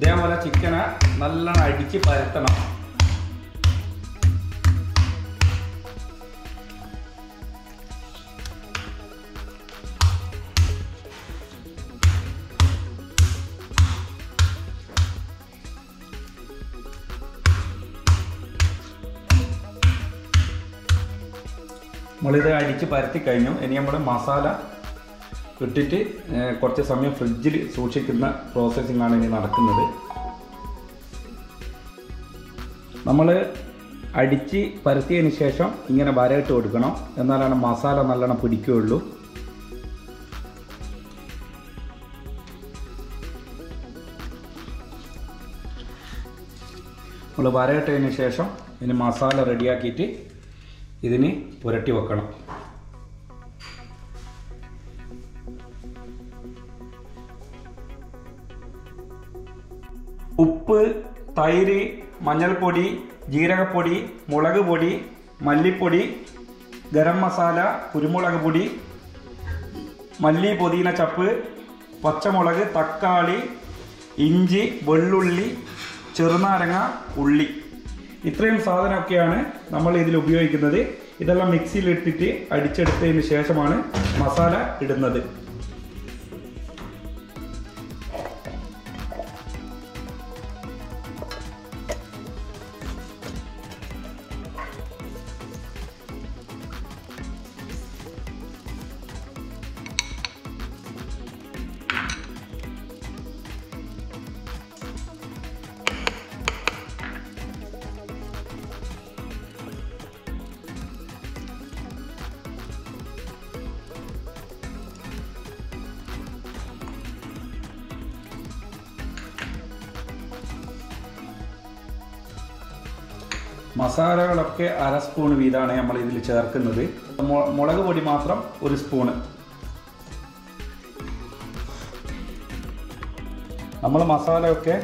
ഇതേപോലെ ചിക്കനെ നല്ലോണം അടിച്ച് പരത്തണം. നമ്മളിത് അടിച്ച് പരത്തി കഴിഞ്ഞു. ഇനി നമ്മൾ മസാല ഇട്ടിട്ട് കുറച്ച് സമയം ഫ്രിഡ്ജിൽ സൂക്ഷിക്കുന്ന പ്രോസസ്സിംഗ് ആണ് ഇനി നടക്കുന്നത്. നമ്മൾ അടിച്ച് പരത്തിയതിന് ശേഷം ഇങ്ങനെ വരയിട്ട് കൊടുക്കണം. എന്നാലാണ് മസാല നല്ലോണം പിടിക്കുകയുള്ളൂ. നമ്മൾ വരയിട്ടതിന് ശേഷം ഇനി മസാല റെഡിയാക്കിയിട്ട് ഇതിന് പുരട്ടി വെക്കണം. തൈര് മഞ്ഞൾപ്പൊടി ജീരകപ്പൊടി മുളക് പൊടി മല്ലിപ്പൊടി ഗരം മസാല കുരുമുളക് പൊടി മല്ലി പുതിന ചപ്പ് പച്ചമുളക് തക്കാളി ഇഞ്ചി വെള്ളുള്ളി ചെറുനാരങ്ങ ഉള്ളി. ഇത്രയും സാധനമൊക്കെയാണ് നമ്മൾ ഇതിൽ ഉപയോഗിക്കുന്നത്. ഇതെല്ലാം മിക്സിയിൽ ഇട്ടിട്ട് അടിച്ചെടുത്തതിന് ശേഷമാണ് മസാല ഇടുന്നത്. മസാലകളൊക്കെ അര സ്പൂൺ വീതമാണ് നമ്മൾ ഇതിൽ ചേർക്കുന്നത്. മുളക് പൊടി മാത്രം ഒരു സ്പൂണ്. നമ്മൾ മസാലയൊക്കെ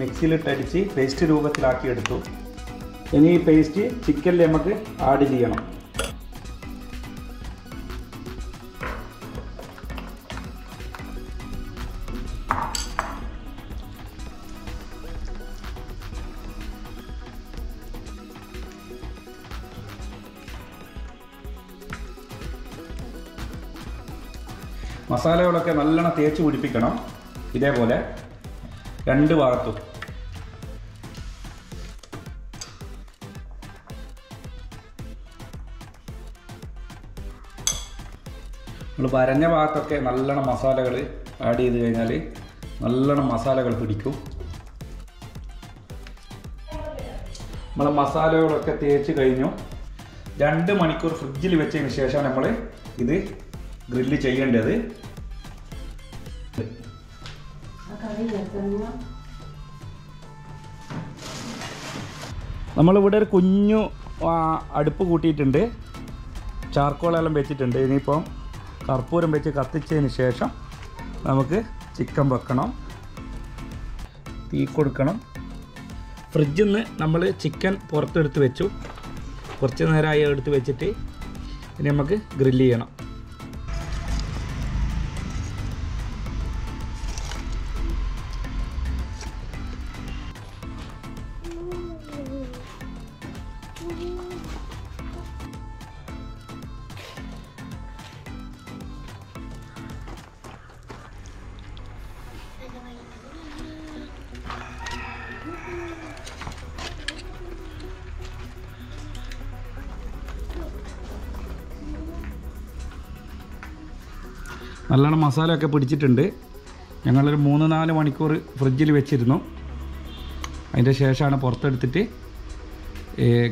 മിക്സിയിലിട്ടടിച്ച് പേസ്റ്റ് രൂപത്തിലാക്കി എടുത്തു ഇനി ഈ പേസ്റ്റ് ചിക്കനിൽ നമുക്ക് ആഡ് ചെയ്യണം. മസാലകളൊക്കെ നല്ലോണം തേച്ച് പിടിപ്പിക്കണം. ഇതേപോലെ രണ്ട് ഭാഗത്തും നമ്മൾ വരഞ്ഞ ഭാഗത്തൊക്കെ നല്ലോണം മസാലകൾ ആഡ് ചെയ്ത് കഴിഞ്ഞാൽ നല്ലോണം മസാലകൾ പിടിക്കും. നമ്മൾ മസാലകളൊക്കെ തേച്ച് കഴിഞ്ഞു. രണ്ട് മണിക്കൂർ ഫ്രിഡ്ജിൽ വെച്ചതിന് ശേഷം നമ്മൾ ഇത് ഗ്രില്ല് ചെയ്യേണ്ടത്. നമ്മളിവിടെ ഒരു കുഞ്ഞു അടുപ്പ് കൂട്ടിയിട്ടുണ്ട്. ചാർക്കോളെല്ലാം വെച്ചിട്ടുണ്ട്. ഇനിയിപ്പം കർപ്പൂരം വെച്ച് കത്തിച്ചതിന് ശേഷം നമുക്ക് ചിക്കൻ വെക്കണം. തീ കൊടുക്കണം. ഫ്രിഡ്ജിൽ നിന്ന് നമ്മൾ ചിക്കൻ പുറത്തെടുത്ത് വെച്ചു. കുറച്ച് നേരമായി എടുത്ത് വെച്ചിട്ട് ഇനി നമുക്ക് ഗ്രില്ല് ചെയ്യണം. നല്ലോണം മസാലയൊക്കെ പിടിച്ചിട്ടുണ്ട്. ഞങ്ങളൊരു മൂന്ന് നാല് മണിക്കൂർ ഫ്രിഡ്ജിൽ വെച്ചിരുന്നു. അതിന്റെ ശേഷമാണ് പുറത്തെടുത്തിട്ട്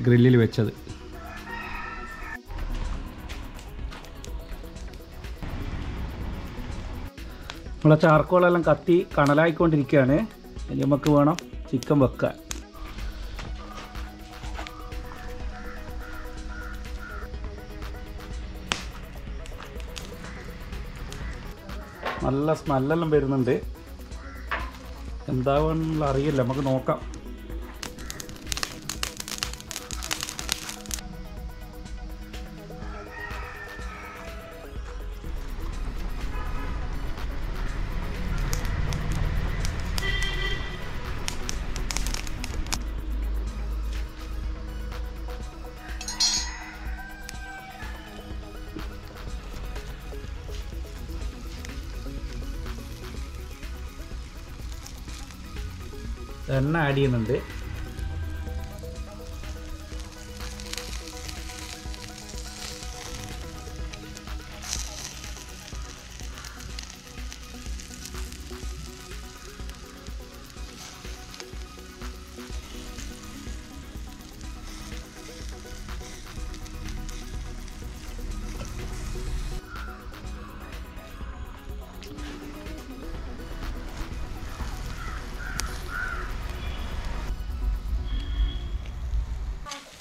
ഗ്രില്ലിൽ വെച്ചത്. നമ്മളെ ചാർക്കോളെല്ലാം കത്തി കണലായിക്കൊണ്ടിരിക്കുകയാണ്. ഇനി നമുക്ക് വേണം ചിക്കൻ വെക്കാൻ. നല്ല സ്മെല്ലെല്ലാം വരുന്നുണ്ട്. എന്താവുന്നുള്ള അറിയില്ല. നമുക്ക് നോക്കാം. എണ്ണ ആഡ് ചെയ്യുന്നുണ്ട്.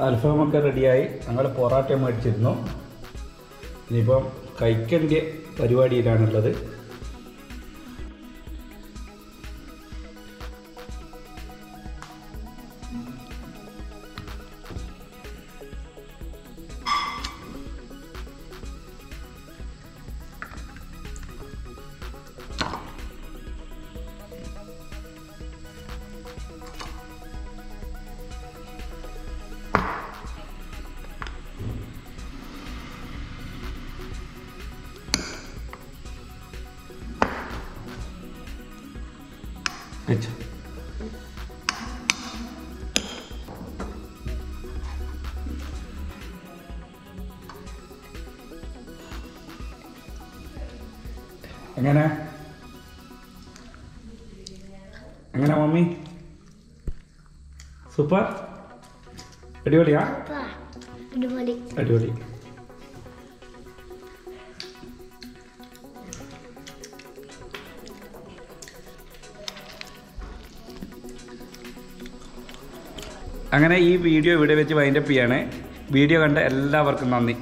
അൽഫാമൊക്കെ റെഡിയായി. ഞങ്ങൾ പൊറാട്ട മേടിച്ചിരുന്നു. ഇനിയിപ്പം കഴിക്കേണ്ട പരിപാടിയിലാണുള്ളത്. എങ്ങനെ? എങ്ങനെ മമ്മി? സൂപ്പർ. അടിപൊളിയാ? അടിപൊളി. അങ്ങനെ ഈ വീഡിയോ ഇവിടെ വെച്ച് വൈൻഡപ്പ് ചെയ്യാണ്. വീഡിയോ കണ്ട എല്ലാവർക്കും നന്ദി.